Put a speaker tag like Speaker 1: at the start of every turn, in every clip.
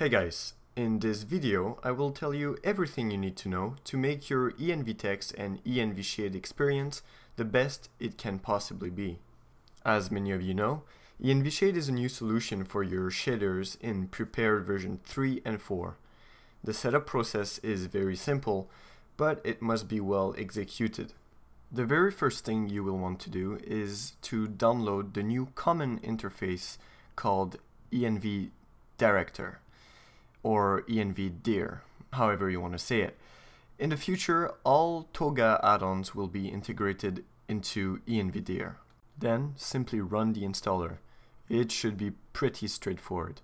Speaker 1: Hey guys, in this video I will tell you everything you need to know to make your ENVTEX and ENVShade experience the best it can possibly be. As many of you know, ENVShade is a new solution for your shaders in Prepar3D version 3 and 4. The setup process is very simple, but it must be well executed. The very first thing you will want to do is to download the new common interface called ENV Director or ENV Dir, however you want to say it. In the future, all Toga add-ons will be integrated into ENV Dir. Then simply run the installer. It should be pretty straightforward.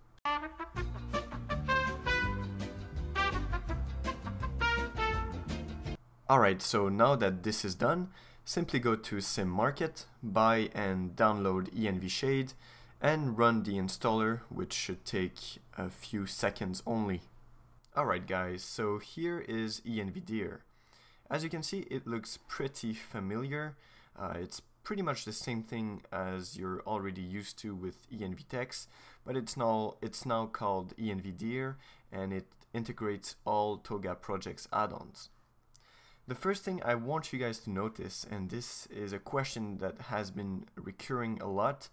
Speaker 1: Alright, so now that this is done, simply go to Sim Market, buy and download ENVShade, and run the installer, which should take a few seconds only. Alright guys, so here is ENVDir. As you can see, it looks pretty familiar. Uh, it's pretty much the same thing as you're already used to with ENVTEX, but it's now, it's now called ENVDir, and it integrates all Toga projects add-ons. The first thing I want you guys to notice, and this is a question that has been recurring a lot,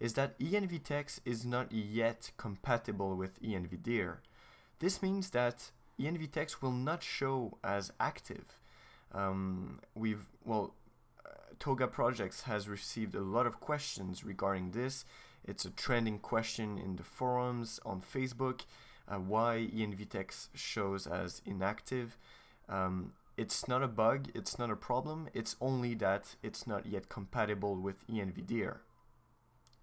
Speaker 1: is that ENVTEX is not yet compatible with ENVDir. This means that ENVTEX will not show as active. Um, we've, well, uh, Toga Projects has received a lot of questions regarding this. It's a trending question in the forums on Facebook, uh, why ENVTEX shows as inactive. Um, it's not a bug, it's not a problem, it's only that it's not yet compatible with ENVDir.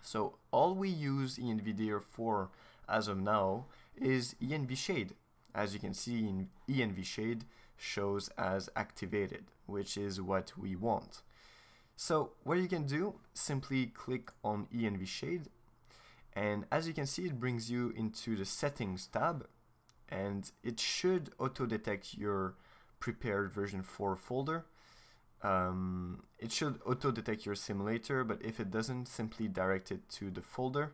Speaker 1: So all we use ENVDir for as of now is ENVShade. As you can see, in ENVShade shows as activated, which is what we want. So what you can do, simply click on ENVShade, and as you can see, it brings you into the settings tab, and it should auto-detect your Prepar3D version 4 folder. Um, it should auto-detect your simulator, but if it doesn't, simply direct it to the folder.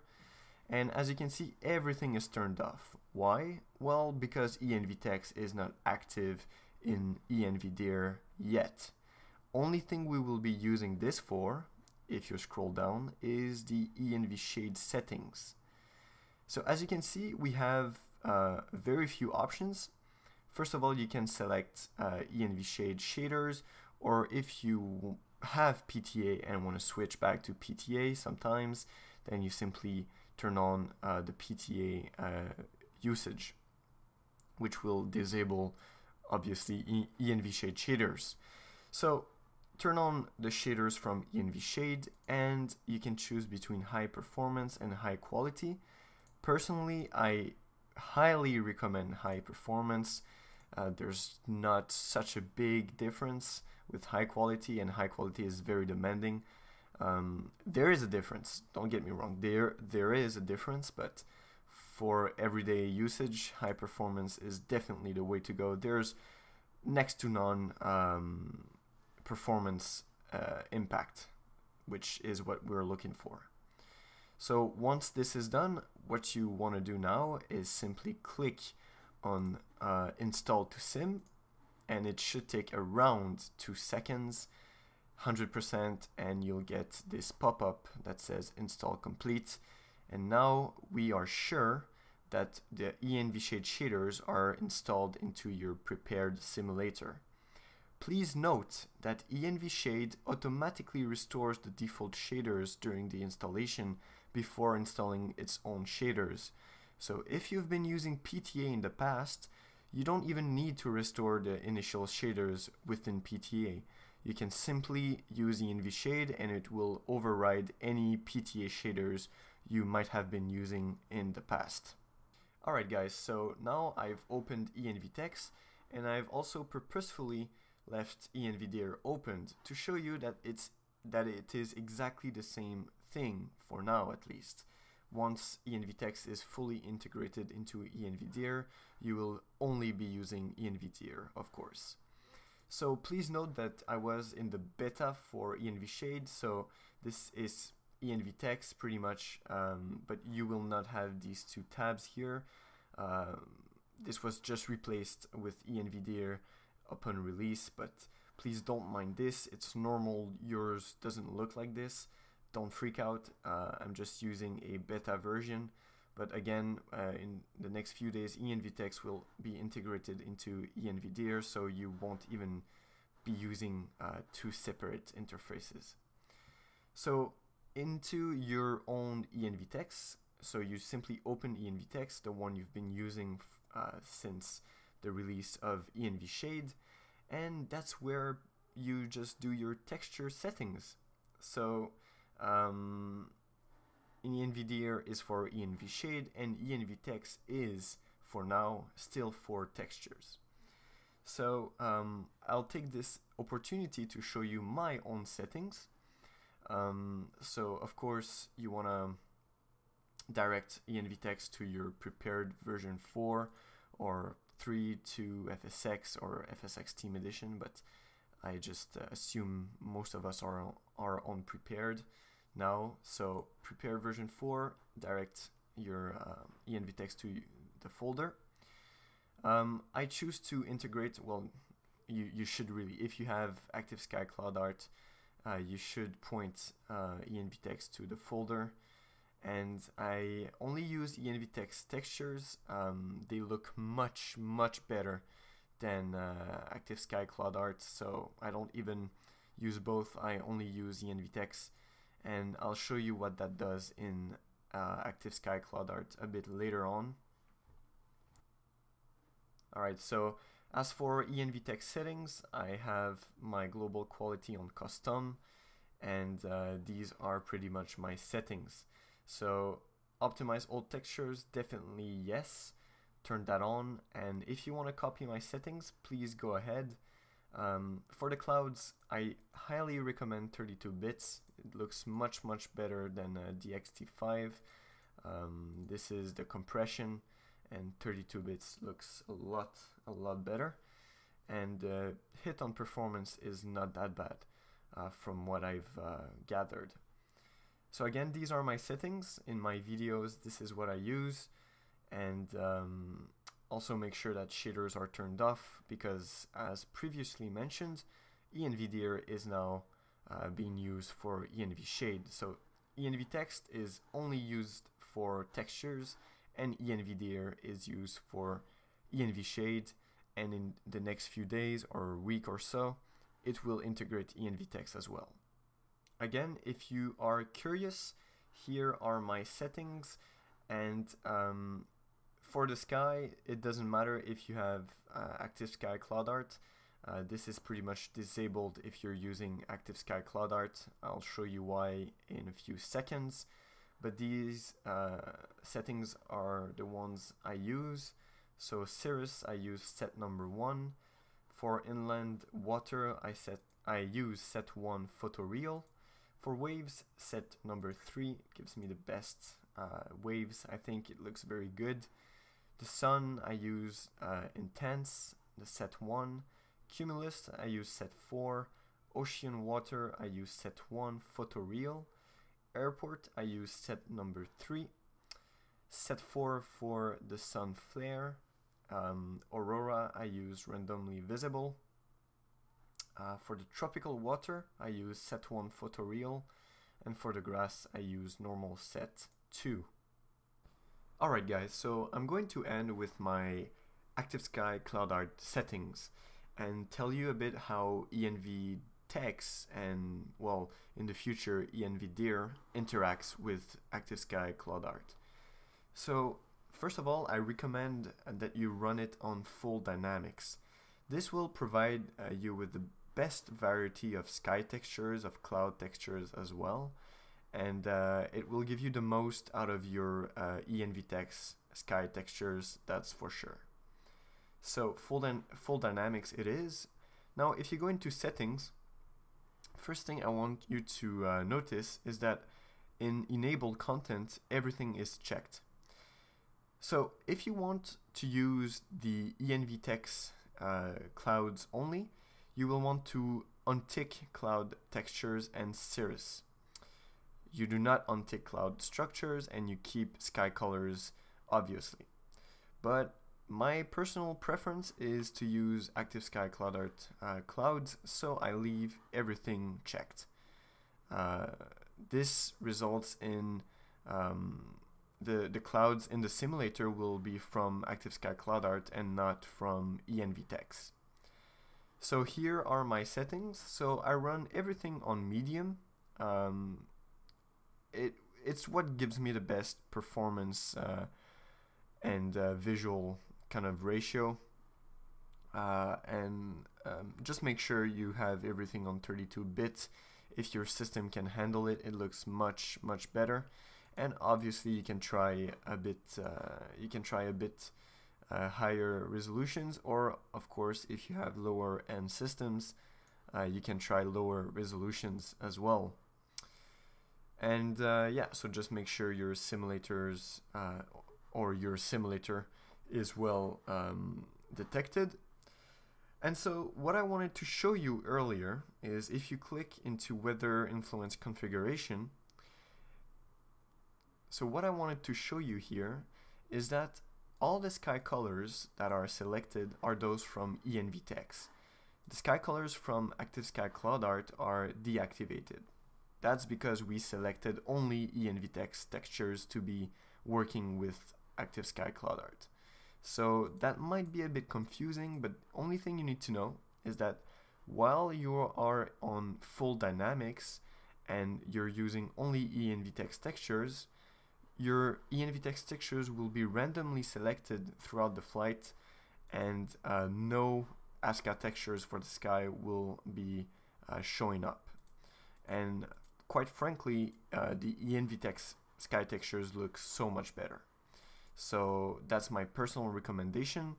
Speaker 1: And as you can see, everything is turned off. Why? Well, because ENVTEX is not active in ENVDir yet. Only thing we will be using this for, if you scroll down, is the env shade settings. So as you can see, we have uh, very few options. First of all, you can select uh, ENVShade shaders, or if you have PTA and want to switch back to PTA sometimes, then you simply turn on uh, the PTA uh, usage, which will disable obviously e ENVShade shaders. So turn on the shaders from ENVShade and you can choose between high performance and high quality. Personally, I highly recommend high performance uh, there's not such a big difference with high quality and high quality is very demanding. Um, there is a difference, don't get me wrong, there there is a difference, but for everyday usage, high performance is definitely the way to go. There's next to none um, performance uh, impact, which is what we're looking for. So once this is done, what you want to do now is simply click on uh, install to sim and it should take around two seconds 100% and you'll get this pop-up that says install complete and now we are sure that the ENVShade shaders are installed into your Prepar3D simulator. Please note that ENVShade automatically restores the default shaders during the installation before installing its own shaders. So if you've been using PTA in the past, you don't even need to restore the initial shaders within PTA. You can simply use ENVShade and it will override any PTA shaders you might have been using in the past. Alright guys, so now I've opened ENVTEX and I've also purposefully left ENVDir opened to show you that it's that it is exactly the same thing for now at least once ENVTEX is fully integrated into ENVDir, you will only be using ENVDir, of course. So please note that I was in the beta for ENVShade, so this is ENVTEX pretty much, um, but you will not have these two tabs here. Uh, this was just replaced with ENVDir upon release, but please don't mind this. It's normal. Yours doesn't look like this. Don't freak out. Uh, I'm just using a beta version. But again, uh, in the next few days, ENVTeX will be integrated into ENVDir, so you won't even be using uh, two separate interfaces. So into your own ENVTeX, so you simply open ENVTeX, the one you've been using uh, since the release of ENV Shade, and that's where you just do your texture settings. So um, ENVDir is for ENV Shade, and ENVTeX is, for now, still for textures. So um, I'll take this opportunity to show you my own settings. Um, so of course you want to direct ENVTeX to your Prepar3D version 4 or 3 to FSX or FSX Steam Edition, but I just uh, assume most of us are, are on Prepar3D now. So prepare version 4, direct your uh, ENVTeX to the folder. Um, I choose to integrate, well, you, you should really, if you have Active Sky Cloud Art, uh, you should point uh, ENVTeX to the folder. And I only use ENVTeX textures. Um, they look much, much better than uh, Active Sky Cloud Art, so I don't even use both. I only use ENVTeX, and I'll show you what that does in uh, Active Sky Cloud Art a bit later on. Alright, so as for ENVTeX settings, I have my global quality on custom, and uh, these are pretty much my settings. So optimize all textures, definitely yes, turn that on, and if you want to copy my settings, please go ahead. Um, for the clouds, I highly recommend 32 bits. It looks much, much better than uh, DXT5. Um, this is the compression and 32 bits looks a lot a lot better and uh, hit on performance is not that bad uh, from what I've uh, gathered so again these are my settings in my videos this is what I use and um, also make sure that shaders are turned off because as previously mentioned ENVDir is now uh, being used for ENV shade so ENVTEX is only used for textures and ENVDir is used for ENV shade and in the next few days or week or so it will integrate ENVTeX as well. Again, if you are curious, here are my settings and um, for the sky, it doesn't matter if you have uh, Active Sky Cloud Art. Uh, this is pretty much disabled if you're using Active Sky Cloud Art. I'll show you why in a few seconds but these uh, settings are the ones I use. So cirrus, I use set number one. For inland water, I set I use set one photoreal. For waves, set number three gives me the best uh, waves. I think it looks very good. The sun, I use uh, intense, the set one. Cumulus, I use set four. Ocean water, I use set one photoreal airport, I use set number 3. Set 4 for the sun flare. Um, aurora, I use randomly visible. Uh, for the tropical water, I use set 1 photoreal. And for the grass, I use normal set 2. Alright guys, so I'm going to end with my Active Sky Cloud Art settings and tell you a bit how ENV text and, well, in the future, ENVDir interacts with ActiveSky Cloud Art. So, first of all, I recommend that you run it on full dynamics. This will provide uh, you with the best variety of sky textures, of cloud textures as well, and uh, it will give you the most out of your uh, ENVTeX sky textures, that's for sure. So full, full dynamics it is. Now if you go into settings, First thing I want you to uh, notice is that in enabled content, everything is checked. So if you want to use the ENVTeX uh, clouds only, you will want to untick cloud textures and cirrus. You do not untick cloud structures and you keep sky colors obviously. but my personal preference is to use Active Sky Cloud Art uh, clouds, so I leave everything checked. Uh, this results in um, the, the clouds in the simulator will be from Active Sky Cloud Art and not from ENVTEX. So here are my settings. So I run everything on medium. Um, it it's what gives me the best performance uh, and uh, visual kind of ratio. Uh, and um, just make sure you have everything on 32 bit. If your system can handle it, it looks much much better. And obviously, you can try a bit. Uh, you can try a bit uh, higher resolutions, or of course, if you have lower end systems, uh, you can try lower resolutions as well. And uh, yeah, so just make sure your simulators uh, or your simulator is well um, detected. And so what I wanted to show you earlier is if you click into weather influence configuration, so what I wanted to show you here is that all the sky colors that are selected are those from ENVTEX. The sky colors from Active Sky Cloud Art are deactivated. That's because we selected only ENVTEX textures to be working with Active Sky Cloud Art. So that might be a bit confusing, but only thing you need to know is that while you are on full dynamics and you're using only ENVTEX textures, your ENVTEX textures will be randomly selected throughout the flight and uh, no ASCA textures for the sky will be uh, showing up. And quite frankly, uh, the ENVTEX sky textures look so much better. So that's my personal recommendation.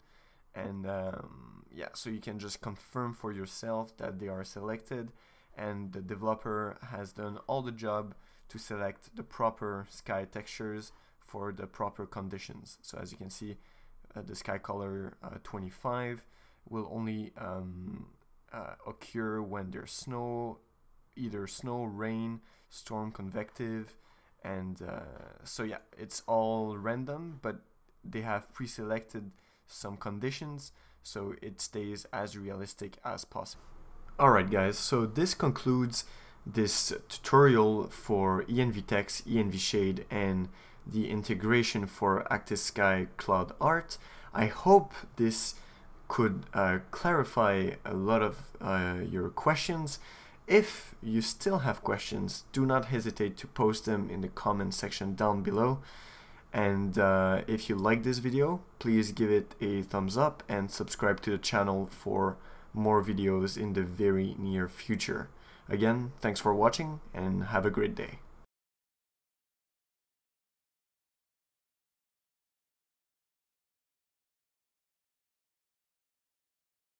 Speaker 1: And um, yeah, so you can just confirm for yourself that they are selected and the developer has done all the job to select the proper sky textures for the proper conditions. So as you can see, uh, the sky color uh, 25 will only um, uh, occur when there's snow, either snow, rain, storm convective, and uh, so yeah, it's all random, but they have pre-selected some conditions, so it stays as realistic as possible. Alright guys, so this concludes this tutorial for ENVTEX, ENVShade, and the integration for ActiveSky Cloud Art. I hope this could uh, clarify a lot of uh, your questions. If you still have questions, do not hesitate to post them in the comment section down below. And uh, if you like this video, please give it a thumbs up and subscribe to the channel for more videos in the very near future. Again, thanks for watching and have a great day.